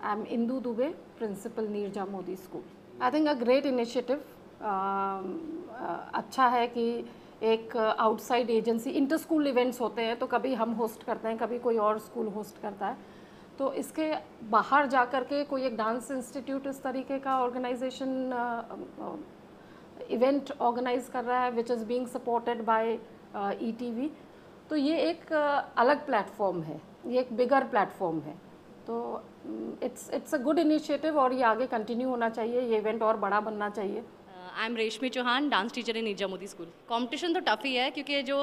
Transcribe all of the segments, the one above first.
I'm Indu Dubey, Principal Nirja Modi School. I think a great initiative. अच्छा है कि एक outside agency inter school events होते हैं तो कभी हम होस्ट करते हैं कभी कोई और स्कूल होस्ट करता है तो इसके बाहर जा कर के कोई एक डांस इंस्टीट्यूट इस तरीके का ऑर्गेनाइजेशन इवेंट ऑर्गेनाइज कर रहा है which is being supported by ई तो ये एक uh, अलग प्लेटफॉर्म है ये एक बिगर प्लेटफॉर्म है तो it's it's a good initiative और ये आगे कंटिन्यू होना चाहिए ये इवेंट और बड़ा बनना चाहिए। आई एम रेशमी चौहान डांस टीचर इन नीरजा मोदी स्कूल कंपटीशन तो टफ ही है क्योंकि जो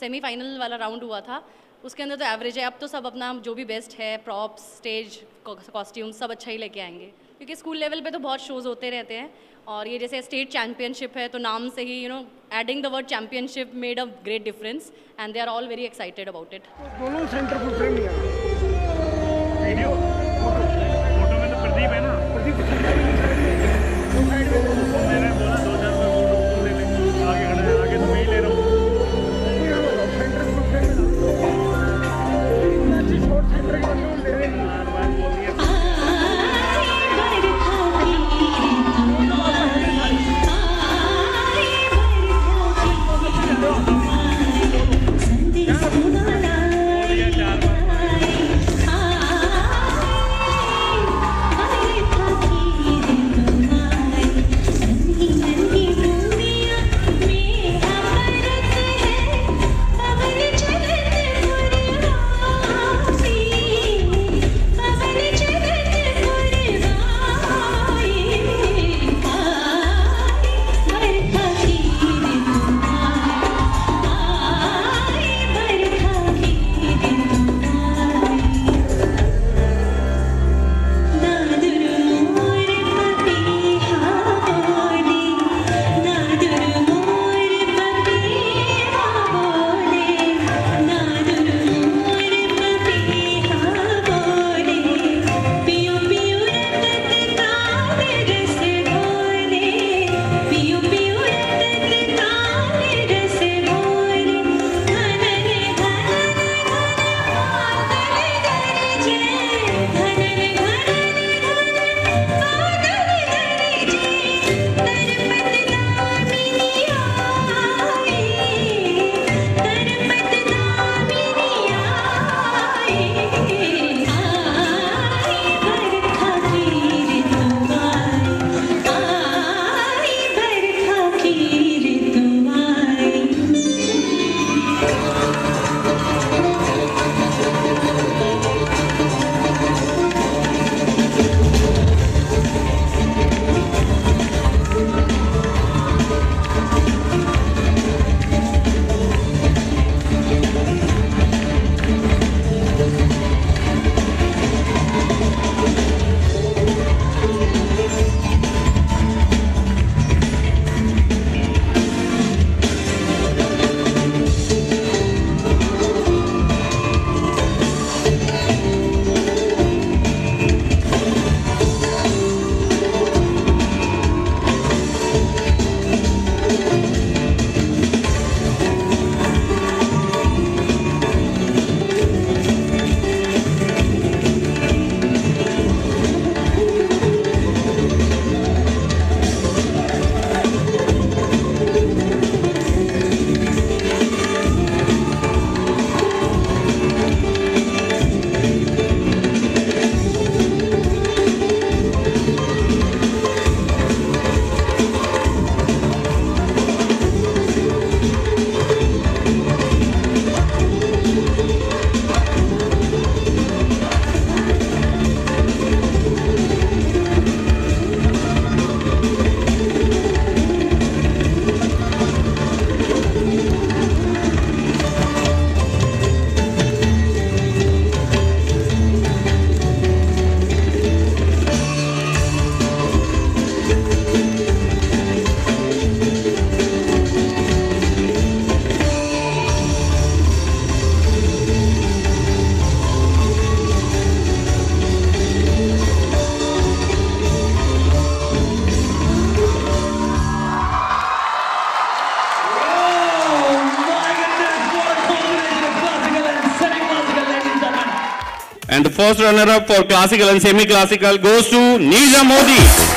सेमीफाइनल वाला राउंड हुआ था उसके अंदर तो एवरेज है। अब तो सब अपना जो भी बेस्ट है प्रॉप्स स्टेज कॉस्ट्यूम सब अच्छा ही लेके आएँगे। क्योंकि स्कूल लेवल पे तो बहुत शोज़ होते रहते हैं। और ये जैसे स्टेट चैम्पियनशिप है तो नाम से ही you know adding the word championship made a great difference and they are all very excited about it दोनों centre And the first runner-up for classical and semi-classical goes to Nija Modi.